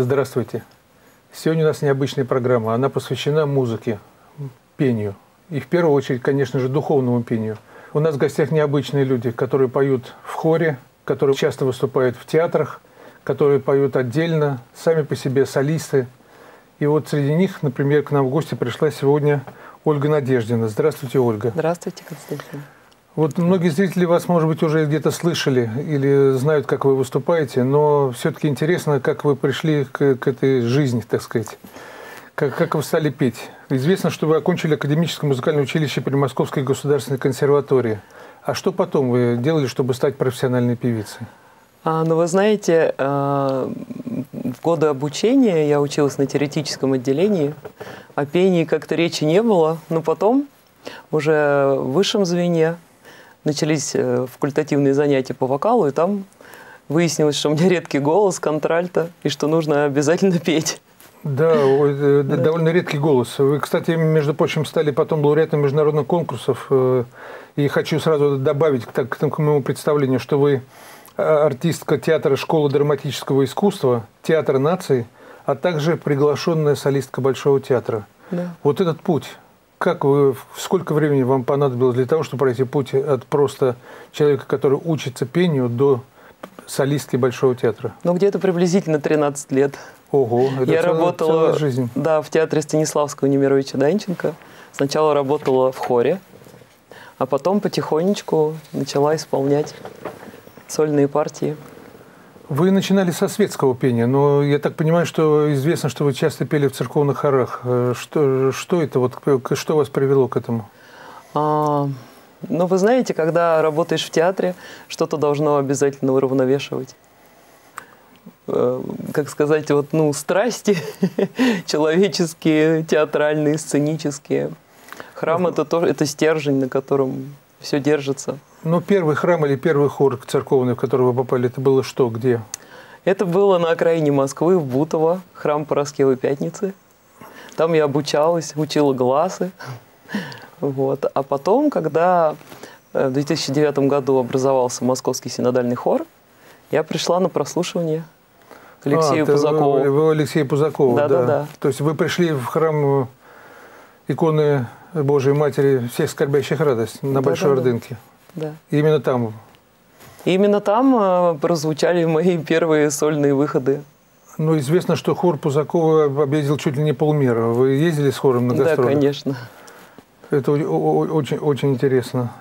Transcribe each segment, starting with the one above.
Здравствуйте. Сегодня у нас необычная программа. Она посвящена музыке, пению. И в первую очередь, конечно же, духовному пению. У нас в гостях необычные люди, которые поют в хоре, которые часто выступают в театрах, которые поют отдельно, сами по себе солисты. И вот среди них, например, к нам в гости пришла сегодня Ольга Надеждина. Здравствуйте, Ольга. Здравствуйте, Константин. Вот многие зрители вас, может быть, уже где-то слышали или знают, как вы выступаете, но все-таки интересно, как вы пришли к, к этой жизни, так сказать. Как, как вы стали петь? Известно, что вы окончили академическое музыкальное училище при Московской государственной консерватории. А что потом вы делали, чтобы стать профессиональной певицей? А, ну, вы знаете, э, в годы обучения я училась на теоретическом отделении. О пении как-то речи не было, но потом уже в высшем звене начались э, факультативные занятия по вокалу, и там выяснилось, что у меня редкий голос, контральто, и что нужно обязательно петь. Да, э, да, довольно редкий голос. Вы, кстати, между прочим, стали потом лауреатом международных конкурсов. Э, и хочу сразу добавить к, к, к моему представлению, что вы артистка театра школы драматического искусства, театр наций, а также приглашенная солистка Большого театра. Да. Вот этот путь, как вы, сколько времени вам понадобилось для того, чтобы пройти путь от просто человека, который учится пению, до солистки Большого театра? Ну, где-то приблизительно 13 лет. Ого, это Я целая, работала целая жизнь. Да, в театре Станиславского Немировича Данченко. Сначала работала в хоре, а потом потихонечку начала исполнять сольные партии. Вы начинали со светского пения, но я так понимаю, что известно, что вы часто пели в церковных хорах. Э, что, что это, вот, что вас привело к этому? А, ну, вы знаете, когда работаешь в театре, что-то должно обязательно уравновешивать э, как сказать, вот, ну, страсти человеческие, театральные, сценические. Храм это тоже это стержень, на котором все держится. Ну, первый храм или первый хор церковный, в который вы попали, это было что, где? Это было на окраине Москвы, в Бутово, храм Пороскевой Пятницы. Там я обучалась, учила глазы. Вот. А потом, когда э, в 2009 году образовался Московский синодальный хор, я пришла на прослушивание к Алексею а, Пузакову. Вы, вы Алексея Пузакова, да, да, да. То есть вы пришли в храм иконы Божией Матери всех скорбящих радость на да, Большой да, Ордынке. Да. И именно там. Именно там э, прозвучали мои первые сольные выходы. Ну, известно, что хор Пузакова объездил чуть ли не полмира. Вы ездили с хором на гастроли? Да, конечно. Это очень, очень интересно.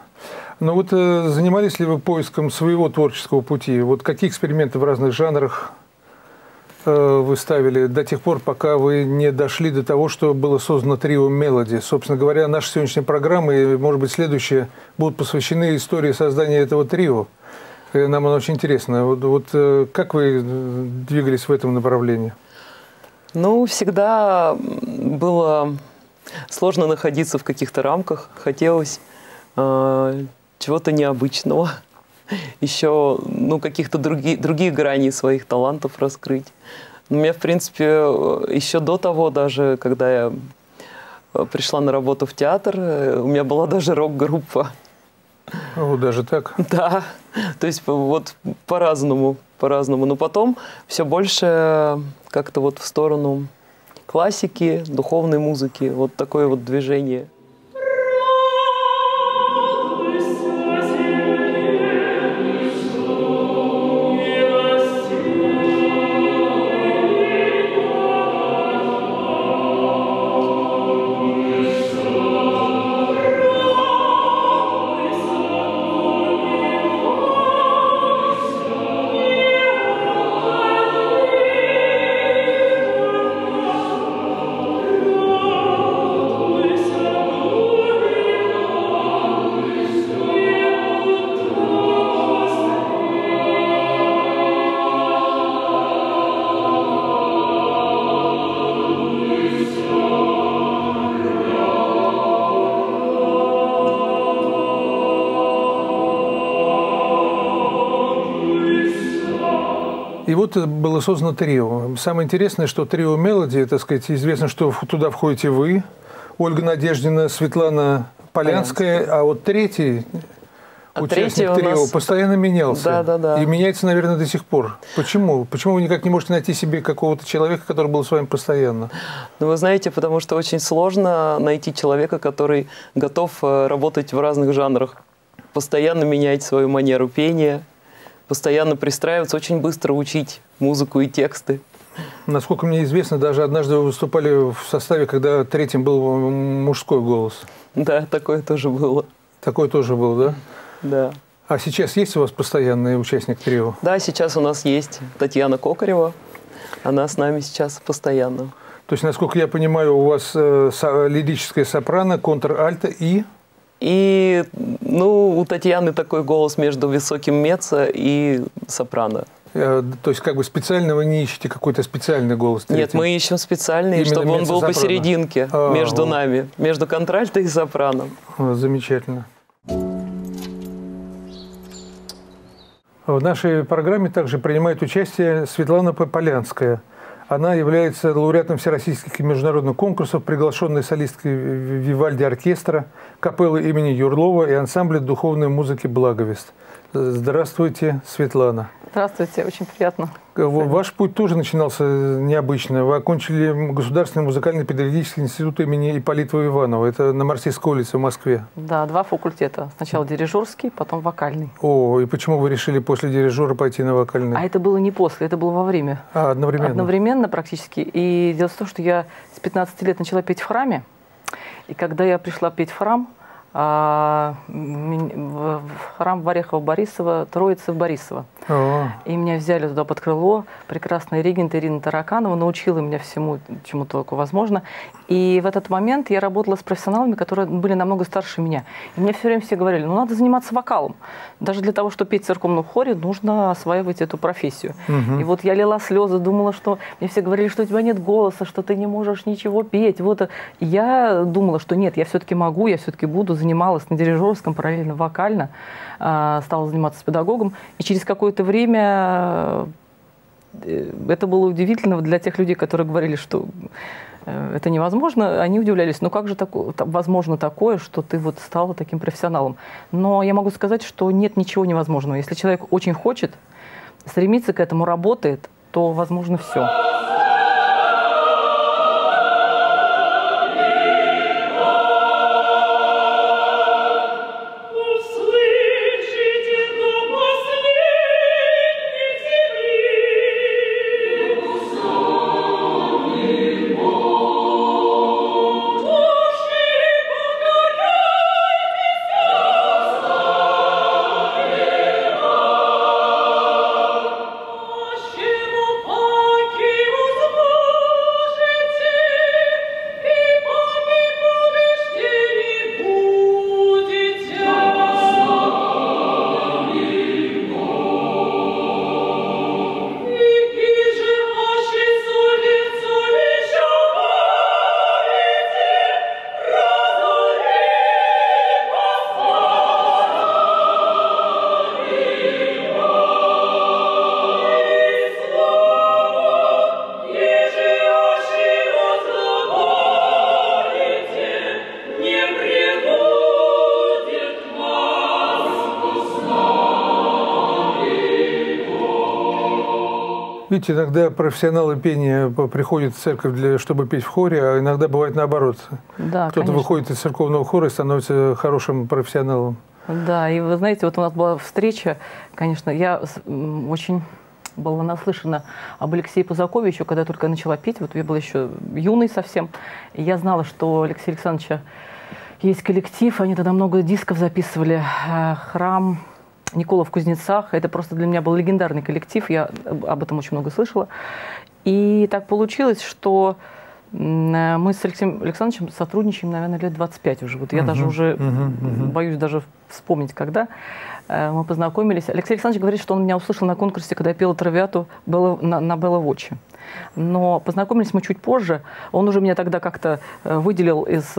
Но вот э, занимались ли вы поиском своего творческого пути? Вот какие эксперименты в разных жанрах вы ставили до тех пор, пока вы не дошли до того, что было создано трио «Мелоди». Собственно говоря, наши сегодняшние программы и, может быть, следующие будут посвящены истории создания этого трио. Э, нам оно очень интересно. Вот, вот э, как вы двигались в этом направлении? Ну, всегда было сложно находиться в каких-то рамках. Хотелось э, чего-то необычного еще ну, каких-то других, других граней своих талантов раскрыть. У меня, в принципе, еще до того, даже когда я э, пришла на работу в театр, э, у меня была даже рок-группа. О, даже так? Да, то есть вот по-разному, по-разному. Но потом все больше как-то вот в сторону классики, духовной музыки, вот такое вот движение – вот было создано трио. Самое интересное, что трио «Мелоди», так сказать, известно, что туда входите вы, Ольга Надеждина, Светлана Полянская, а вот третий А участник трио, нас- постоянно менялся. Да, да, да. И меняется, наверное, до сих пор. Почему? Почему вы никак не можете найти себе какого-то человека, который был с вами постоянно? Ну, вы знаете, потому что очень сложно найти человека, который готов э, работать в разных жанрах, постоянно менять свою манеру пения, постоянно пристраиваться, очень быстро учить музыку и тексты. Насколько мне известно, даже однажды вы выступали в составе, когда третьим был мужской голос. Да, такое тоже было. Такой тоже был, да? Да. А сейчас есть у вас постоянный участник трио? Да, сейчас у нас есть Татьяна Кокарева. Она с нами сейчас постоянно. То есть, насколько я понимаю, у вас э, лирическая сопрано, контр-альто и... И, ну, у Татьяны такой голос между высоким меццо и сопрано. э, то есть, как бы специально вы не ищете какой-то специальный голос? Нет, третьим? мы ищем специальный, Именно чтобы он был меццо-сопрано. посерединке А, между вот. нами, между контральто и сопрано. Замечательно. В нашей программе также принимает участие Светлана Полянская. Она является лауреатом всероссийских и международных конкурсов, приглашенной солисткой Вивальди оркестра, капеллы имени Юрлова и ансамбля духовной музыки «Благовест». Здравствуйте, Светлана. Здравствуйте, очень приятно. Ваш путь тоже начинался необычно. Вы окончили Государственный музыкально-педагогический институт имени Ипполитова Иванова. Это на Марсийской улице в Москве. Да, два факультета. Сначала дирижерский, потом вокальный. О, и почему вы решили после дирижера пойти на вокальный? А это было не после, это было во время. А, одновременно. Одновременно практически. И дело в том, что я с 15 лет начала петь в храме. И когда я пришла петь в храм, в в храм Варехова-Борисова, Троицы в Борисово. О, И меня взяли туда под крыло. Прекрасная регент Ирина Тараканова научила меня всему, чему только возможно. И в этот момент я работала с профессионалами, которые были намного старше меня. И мне все время все говорили, ну надо заниматься вокалом. Даже для того, чтобы петь в церковном хоре, нужно осваивать эту профессию. Мгм. И вот я лила слезы, думала, что мне все говорили, что у тебя нет голоса, что ты не можешь ничего петь. Вот. И я думала, что нет, я все-таки могу, я все-таки буду. Занималась на дирижерском, параллельно вокально. а, Стала заниматься с педагогом. И через какое-то время э, это было удивительно для тех людей, которые говорили, что э, это невозможно, они удивлялись, ну как же тако- та- возможно такое, что ты вот стала таким профессионалом. Но я могу сказать, что нет ничего невозможного. Если человек очень хочет, стремится к этому, работает, то возможно все. Видите, иногда профессионалы пения приходят в церковь, для, чтобы петь в хоре, а иногда бывает наоборот. Да, Кто-то выходит из церковного хора и становится хорошим профессионалом. Да, и вы знаете, вот у нас была встреча, конечно, я очень была наслышана об Алексее Пузакове еще, когда я только начала петь, вот я была еще юной совсем, и я знала, что у Алексея Александровича есть коллектив, они тогда много дисков записывали, э, храм Никола в Кузнецах, это просто для меня был легендарный коллектив, я об- этом очень много слышала. И так получилось, что э, мы с Алексеем Александровичем сотрудничаем, наверное, лет 25 уже. Вот я даже уже мгм, боюсь даже вспомнить, когда э, мы познакомились. Алексей Александрович говорит, что он меня услышал на конкурсе, когда я пела травиату на, на Белла Вочи. Но познакомились мы чуть позже. Он уже меня тогда как-то э, выделил из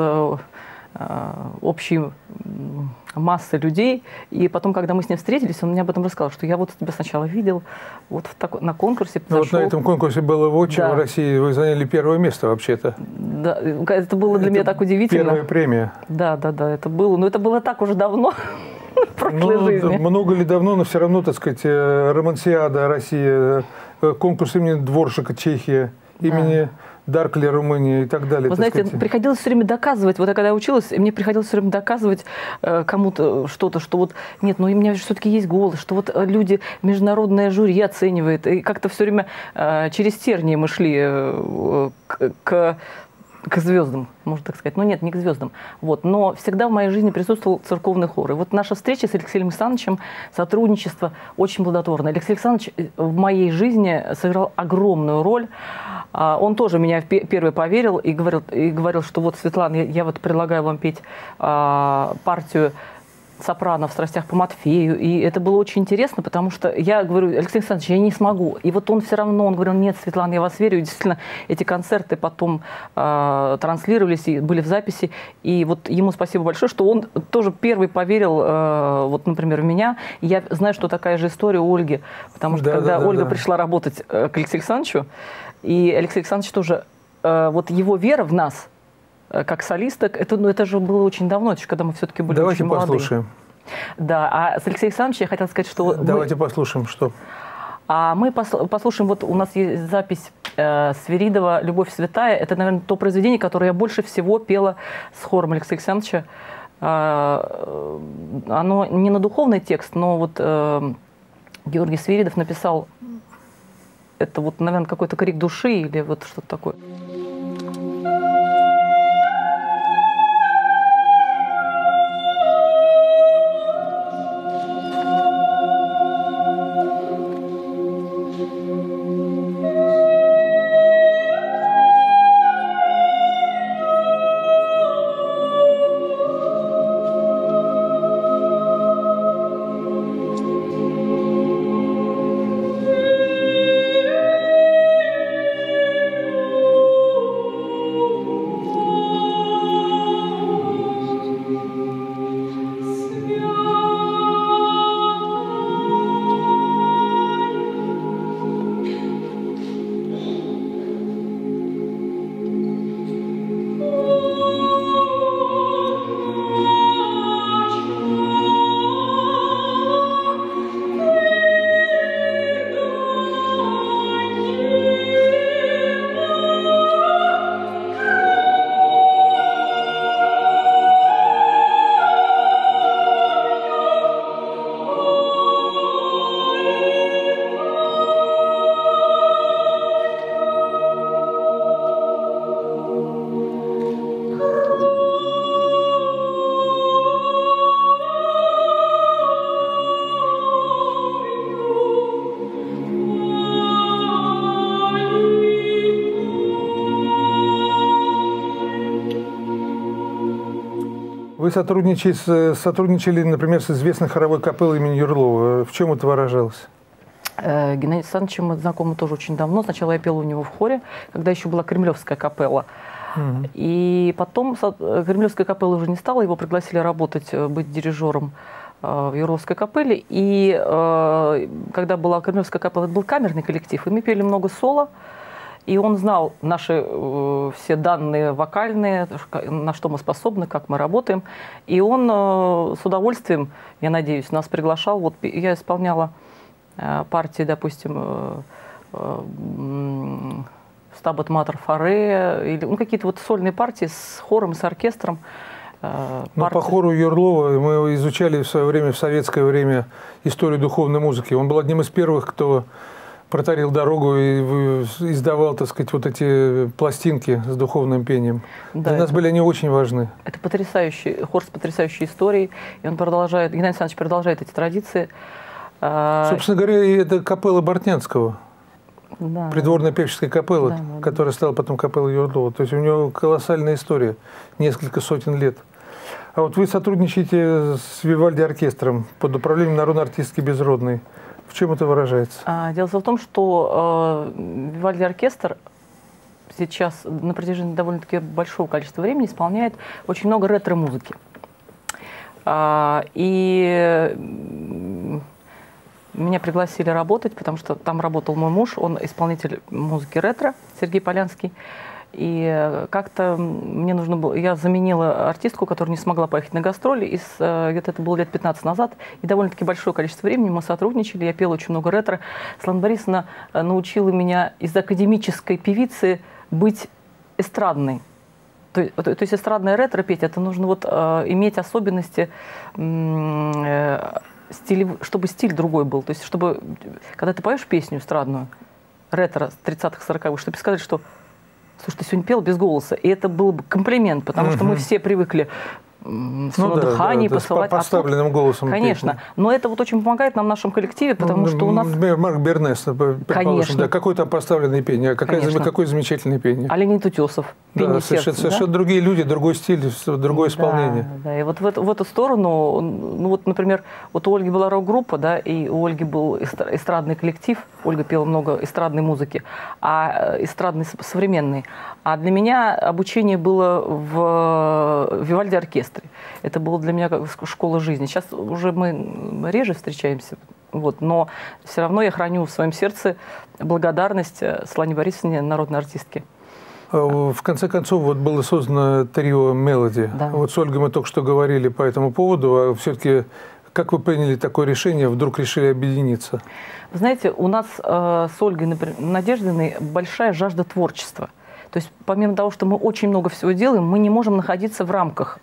общей м, массы людей. И потом, когда мы с ним встретились, он мне об этом рассказал, что я вот тебя сначала видел вот в тако- на конкурсе. Ну, вот на этом конкурсе было в Очи Да. в России. Вы заняли первое место вообще-то. Да, это было для меня Это так удивительно. Первая премия. Да, да, да, это было. Но это было так уже давно. прошлой Ну, жизни. да, много ли давно, но все равно, так сказать, э, Романсиада Россия, э, конкурс имени Дворшика Чехия, имени Даркли Румыния и так далее. Вы знаете, сказать. приходилось все время доказывать. Вот я когда училась, мне приходилось все время доказывать э, кому-то что-то, что вот нет, ну у меня все-таки есть голос, что вот э, люди, международное жюри оценивает. И как-то все время э, через тернии мы шли э, к, к к звездам, можно так сказать. Ну нет, не к звездам. Вот. Но всегда в моей жизни присутствовал церковный хор. И вот наша встреча с Алексеем Александровичем, сотрудничество очень плодотворное. Алексей Александрович э, в моей жизни сыграл огромную роль. А, Он тоже меня первый поверил и говорил, и говорил, что вот, Светлана, я, я вот предлагаю вам петь а, партию сопрано в страстях по Матфею. И это было очень интересно, потому что я говорю, Алексей Александрович, я не смогу. И вот он все равно, он говорил, нет, Светлана, я вас верю. И действительно, эти концерты потом э, транслировались и были в записи. И вот ему спасибо большое, что он тоже первый поверил, э, вот, например, в меня. И я знаю, что такая же история у Ольги. Потому что Да, когда да, да, Ольга да. пришла работать э, к Алексею Александровичу, и Алексей Александрович тоже, э, вот его вера в нас, как солисток, это, ну, это же было очень давно, это же когда мы все-таки были Давайте очень молодые. послушаем. Да, а с Алексеем Александровичем я хотела сказать, что мы- Давайте послушаем, что. а мы пос- послушаем, вот у нас есть запись э, Свиридова «Любовь святая». Это, наверное, то произведение, которое я больше всего пела с хором Алексея Александровича. А, э, оно не на духовный текст, но вот э, Георгий Свиридов написал это вот, наверное, какой-то крик души или вот что-то такое. Вы сотрудничали, сотрудничали, например, с известной хоровой капеллой имени Юрлова. В чем это выражалось? Э, Геннадий Александровичем мы знакомы тоже очень давно. Сначала я пела у него в хоре, когда еще была Кремлевская капелла. И потом Кремлевская капелла уже не стала, его пригласили работать, э, быть дирижером э, в Юрловской капелле. И когда была Кремлевская капелла, это был камерный коллектив, и мы пели много соло. И он знал наши э, все данные вокальные, на что мы способны, как мы работаем. И он э, с удовольствием, я надеюсь, нас приглашал. Вот я исполняла э, партии, допустим, э, э, Стабат Матер Фаре, или ну, какие-то вот сольные партии с хором, с оркестром. э, Ну, по хору Юрлова мы изучали в свое время, в советское время, историю духовной музыки. Он был одним из первых, кто протарил дорогу и издавал, так сказать, вот эти пластинки с духовным пением. Да, Для нас это- были они очень важны. Это потрясающий хор с потрясающей историей. И он продолжает, Геннадий Александрович продолжает эти традиции. А, Собственно говоря, это капелла Бортнянского, да. придворная певческая капелла, Да, да, да. которая стала потом капеллой Юрлова. То есть у него колоссальная история, несколько сотен лет. А вот вы сотрудничаете с Вивальди оркестром под управлением народно-артистки Безродной. В чем это выражается? А, Дело в том, что э, Вивальди оркестр сейчас на протяжении довольно-таки большого количества времени исполняет очень много ретро-музыки. А, и меня пригласили работать, потому что там работал мой муж, он исполнитель музыки ретро, Сергей Полянский. И как-то мне нужно было... Я заменила артистку, которая не смогла поехать на гастроли. И э, где-то это было лет 15 назад. И довольно-таки большое количество времени мы сотрудничали. Я пела очень много ретро. Светлана Борисовна э, научила меня из академической певицы быть эстрадной. То, то, то есть эстрадное ретро петь, это нужно вот э, иметь особенности э, стиль, чтобы стиль другой был. То есть, чтобы, когда ты поешь песню эстрадную, ретро 30-х, 40-х, чтобы сказать, что слушай, ты сегодня пел без голоса. И это был бы комплимент, потому что мы все привыкли все ну, да, да, посылать. По а поставленным а голосом. Конечно. Песни. Но это вот очень помогает нам в нашем коллективе, потому ну, что у нас... Марк Бернес, Конечно. Да, какое там поставленное пение, какое, какое замечательное пение. А Леонид Утесов. Пение да, совершенно, сердца, совершенно да? другие люди, другой стиль, другое исполнение. Да, и вот в эту, в эту сторону, ну вот, например, вот у Ольги была рок-группа, да, и у Ольги был эстрадный коллектив, Ольга пела много эстрадной музыки, а э, эстрадный современный. А для меня обучение было в Вивальди оркестре. Это было для меня как школа жизни. Сейчас уже мы реже встречаемся, вот, но все равно я храню в своем сердце благодарность э, Слане Борисовне, народной артистке. А, в конце концов, вот было создано трио «Мелоди». Да. Вот с Ольгой мы только что говорили по этому поводу. А все-таки как вы приняли такое решение, вдруг решили объединиться? Вы знаете, у нас э, с Ольгой Надеждиной большая жажда творчества. То есть помимо того, что мы очень много всего делаем, мы не можем находиться в рамках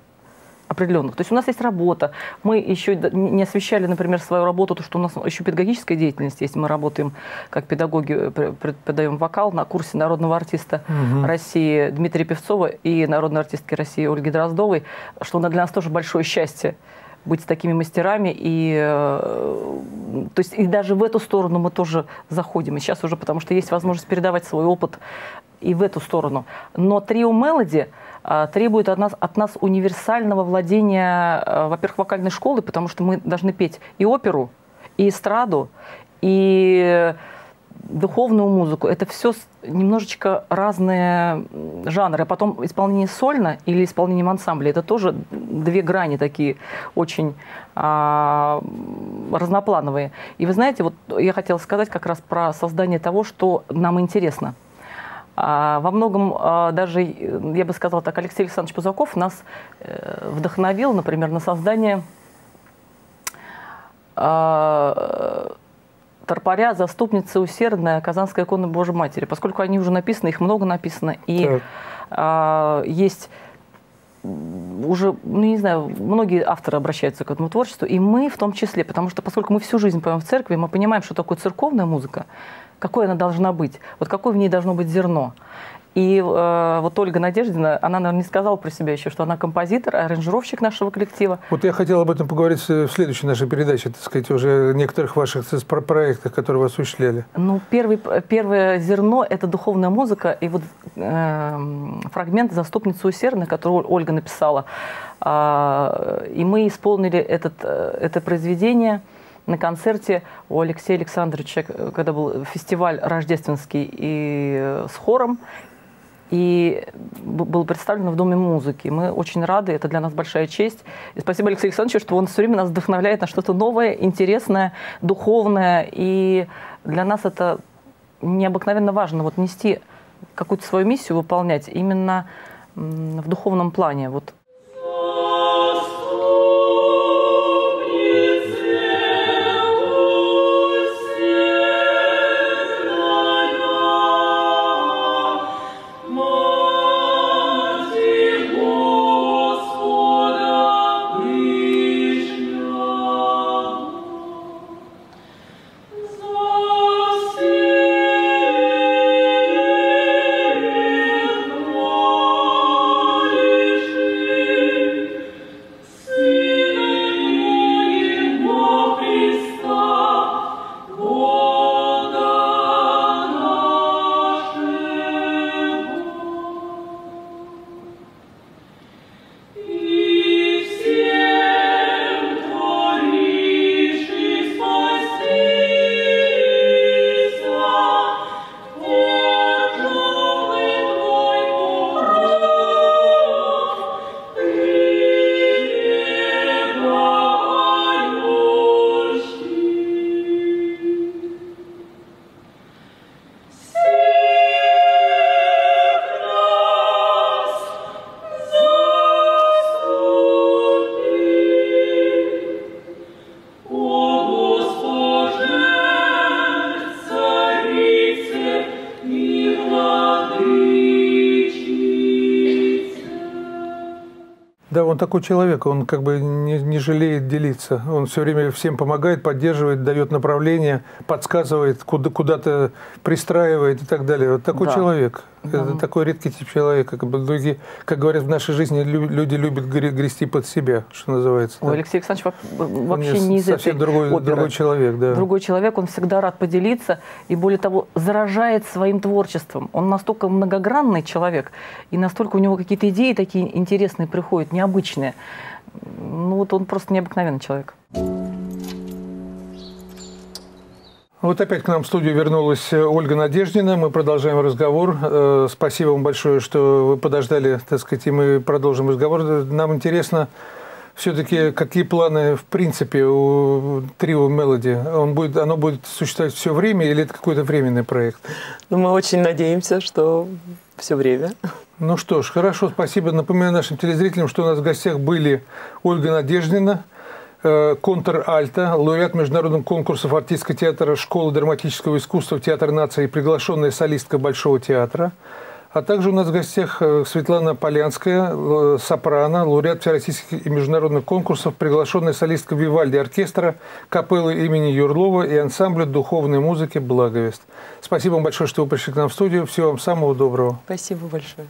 определенных. То есть у нас есть работа. Мы еще не освещали, например, свою работу, то, что у нас еще педагогическая деятельность есть. Мы работаем как педагоги, э, преподаем вокал на курсе народного артиста угу. России Дмитрия Певцова и народной артистки России Ольги Дроздовой, что для нас тоже большое счастье быть с такими мастерами. И, э, то есть, и даже в эту сторону мы тоже заходим. И сейчас уже, потому что есть возможность передавать свой опыт и в эту сторону. Но трио «Мелоди» требует от нас, от нас универсального владения, а, во-первых, вокальной школы, потому что мы должны петь и оперу, и эстраду, и духовную музыку. Это все немножечко разные жанры. А потом исполнение сольно или исполнение в ансамбле. Это тоже две грани такие очень а, разноплановые. И вы знаете, вот я хотела сказать как раз про создание того, что нам интересно – а, во многом а, даже, я бы сказала так, Алексей Александрович Пузаков нас э, вдохновил, например, на создание а, Тарпаря, заступница усердная, Казанская икона Божьей Матери, поскольку они уже написаны, их много написано, и так. есть уже, ну не знаю, многие авторы обращаются к этому творчеству, и мы в том числе, потому что поскольку мы всю жизнь поем в церкви, мы понимаем, что такое церковная музыка, какой она должна быть, вот какое в ней должно быть зерно. И э, вот Ольга Надеждина, она, наверное, не сказала про себя еще, что она композитор, аранжировщик нашего коллектива. Вот я хотел об этом поговорить в следующей нашей передаче, так сказать, уже некоторых ваших проектах, которые вы осуществляли. Ну, первый, первое зерно – это духовная музыка, и вот э, фрагмент «Заступница усердная», который Ольга написала. Э, и мы исполнили этот, э, это произведение – на концерте у Алексея Александровича, когда был фестиваль рождественский и э, с хором, и был представлен в Доме музыки. Мы очень рады, это для нас большая честь. И спасибо Алексею Александровичу, что он все время нас вдохновляет на что-то новое, интересное, духовное. И для нас это необыкновенно важно, вот нести какую-то свою миссию, выполнять именно в духовном плане. Вот такой человек, он как бы не, не жалеет делиться. Он все время всем помогает, поддерживает, дает направление, подсказывает, куда, куда-то пристраивает и так далее. Вот такой да. человек. Да. Это такой редкий тип человека. Как, бы другие, как говорят в нашей жизни, люди любят грести под себя, что называется. Ой, да. Алексей Александрович вообще не из совсем этой другой, оперы. другой человек. Да. Другой человек, он всегда рад поделиться и, более того, заражает своим творчеством. Он настолько многогранный человек, и настолько у него какие-то идеи такие интересные приходят, необычные. Ну вот он просто необыкновенный человек. Вот опять к нам в студию вернулась Ольга Надеждина. Мы продолжаем разговор. Э, спасибо вам большое, что вы подождали, так сказать, и мы продолжим разговор. Нам интересно, все-таки какие планы в принципе у трио Мелоди? Он будет, оно будет существовать все время или это какой-то временный проект? Ну, мы очень надеемся, что все время. Ну что ж, хорошо, спасибо. Напоминаю нашим телезрителям, что у нас в гостях были Ольга Надеждина, Э, контр-альта, лауреат международных конкурсов артистского театра Школы драматического искусства Театр нации, приглашенная солистка Большого театра. А также у нас в гостях э, Светлана Полянская, э, сопрано, лауреат всероссийских и международных конкурсов, приглашенная солистка Вивальди оркестра, капеллы имени Юрлова и ансамбля духовной музыки «Благовест». Спасибо вам большое, что вы пришли к нам в студию. Всего вам самого доброго. Спасибо большое.